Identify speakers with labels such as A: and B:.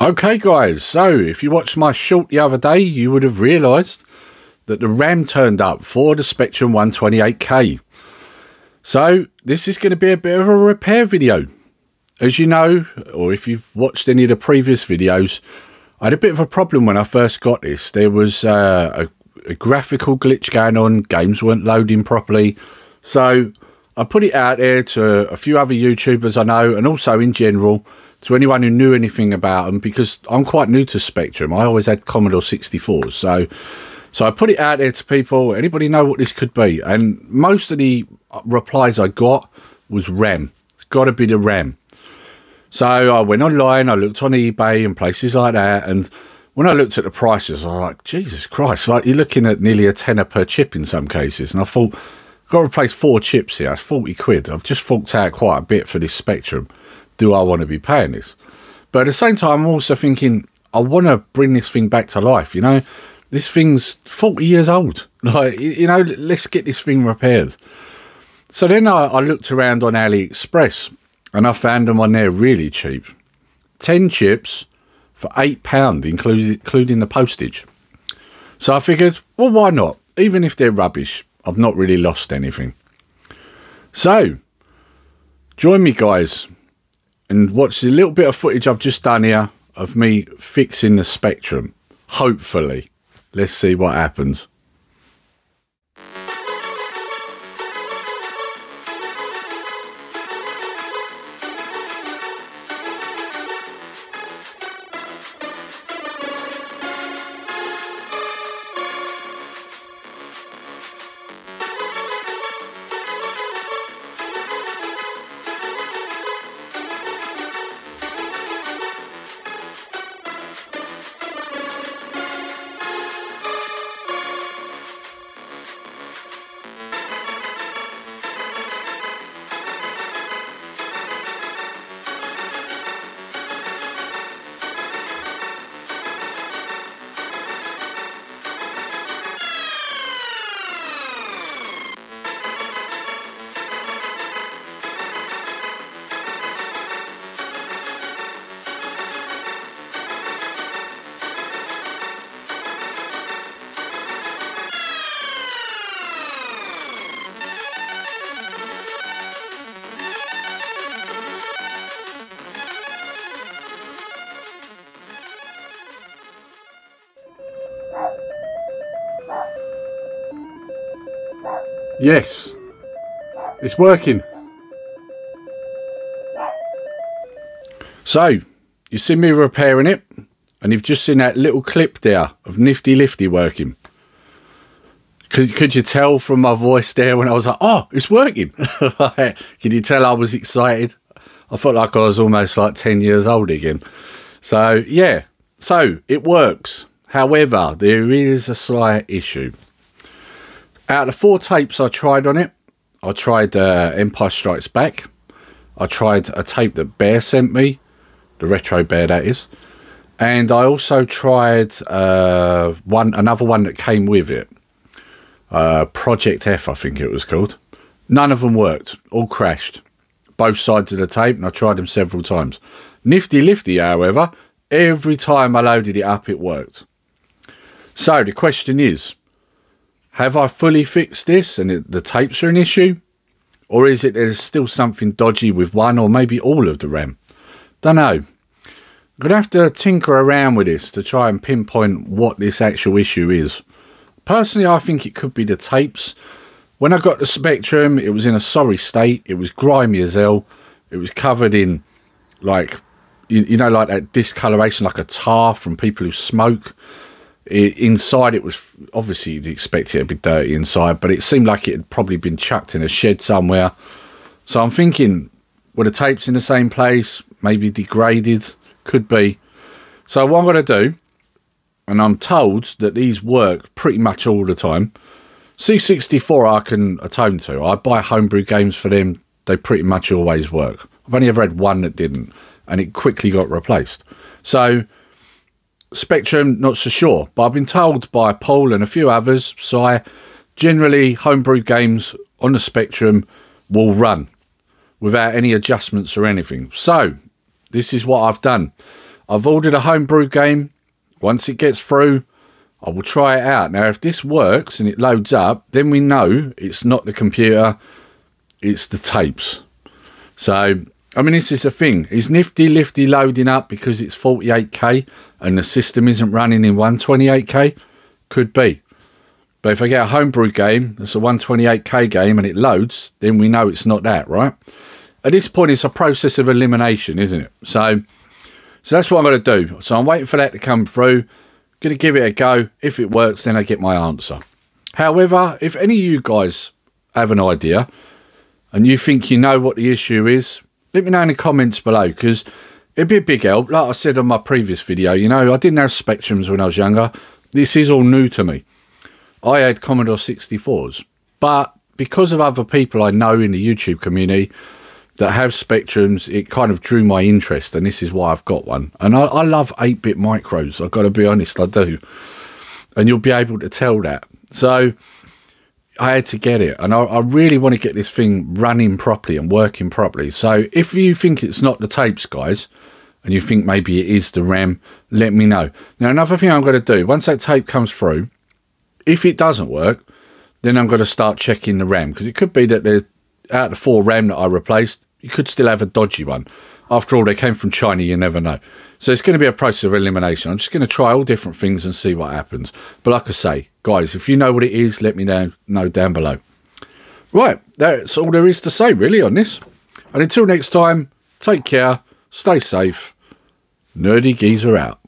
A: Okay, guys, so if you watched my short the other day, you would have realised that the RAM turned up for the Spectrum 128K. So, this is going to be a bit of a repair video. As you know, or if you've watched any of the previous videos, I had a bit of a problem when I first got this. There was uh, a, a graphical glitch going on, games weren't loading properly. So, I put it out there to a few other YouTubers I know, and also in general to anyone who knew anything about them because I'm quite new to Spectrum. I always had Commodore 64s. So so I put it out there to people. Anybody know what this could be? And most of the uh, replies I got was RAM. It's got to be the RAM. So I went online, I looked on eBay and places like that. And when I looked at the prices, I was like, Jesus Christ, like you're looking at nearly a tenner per chip in some cases. And I thought, I've got to replace four chips here. It's 40 quid. I've just forked out quite a bit for this Spectrum do I want to be paying this? But at the same time, I'm also thinking, I want to bring this thing back to life. You know, this thing's 40 years old. Like, you know, let's get this thing repaired. So then I, I looked around on AliExpress and I found them on there really cheap. 10 chips for £8, including, including the postage. So I figured, well, why not? Even if they're rubbish, I've not really lost anything. So, join me, guys, and watch the little bit of footage I've just done here of me fixing the spectrum. Hopefully. Let's see what happens. Yes, it's working. So, you see me repairing it, and you've just seen that little clip there of Nifty Lifty working. Could, could you tell from my voice there when I was like, oh, it's working? Could you tell I was excited? I felt like I was almost like 10 years old again. So, yeah, so it works. However, there is a slight issue. Out of the four tapes I tried on it, I tried uh, Empire Strikes Back. I tried a tape that Bear sent me, the retro Bear that is, and I also tried uh, one another one that came with it, uh, Project F, I think it was called. None of them worked. All crashed. Both sides of the tape, and I tried them several times. Nifty Lifty, however, every time I loaded it up, it worked. So the question is, have I fully fixed this and the tapes are an issue? Or is it there's still something dodgy with one or maybe all of the RAM? Don't know. I'm going to have to tinker around with this to try and pinpoint what this actual issue is. Personally, I think it could be the tapes. When I got the Spectrum, it was in a sorry state. It was grimy as hell. It was covered in, like, you, you know, like that discoloration, like a tar from people who smoke. It, inside, it was obviously you'd expect it to be dirty inside, but it seemed like it had probably been chucked in a shed somewhere. So I'm thinking, were the tapes in the same place? Maybe degraded? Could be. So what I'm going to do, and I'm told that these work pretty much all the time. C64 I can atone to. I buy homebrew games for them. They pretty much always work. I've only ever had one that didn't, and it quickly got replaced. So Spectrum, not so sure, but I've been told by Paul and a few others, so I generally homebrew games on the Spectrum will run without any adjustments or anything. So, this is what I've done. I've ordered a homebrew game. Once it gets through, I will try it out. Now, if this works and it loads up, then we know it's not the computer, it's the tapes. So, I mean, this is a thing. Is Nifty Lifty loading up because it's 48k and the system isn't running in 128k? Could be. But if I get a homebrew game that's a 128k game and it loads, then we know it's not that, right? At this point, it's a process of elimination, isn't it? So, so that's what I'm going to do. So I'm waiting for that to come through. Going to give it a go. If it works, then I get my answer. However, if any of you guys have an idea and you think you know what the issue is, let me know in the comments below because it'd be a big help. Like I said on my previous video, you know, I didn't have Spectrums when I was younger. This is all new to me. I had Commodore 64s, but because of other people I know in the YouTube community that have Spectrums, it kind of drew my interest, and this is why I've got one. And I, I love 8 bit micros, I've got to be honest, I do. And you'll be able to tell that. So I had to get it, and I, I really want to get this thing running properly and working properly. So if you think it's not the tapes, guys, and you think maybe it is the RAM, let me know. Now, another thing I'm going to do, once that tape comes through, if it doesn't work, then I'm going to start checking the RAM because it could be that there's out of the four RAM that I replaced, you could still have a dodgy one. After all, they came from China, you never know. So it's going to be a process of elimination. I'm just going to try all different things and see what happens. But like I say, guys, if you know what it is, let me know, know down below. Right, that's all there is to say really on this. And until next time, take care, stay safe. Nerdy Geezer out.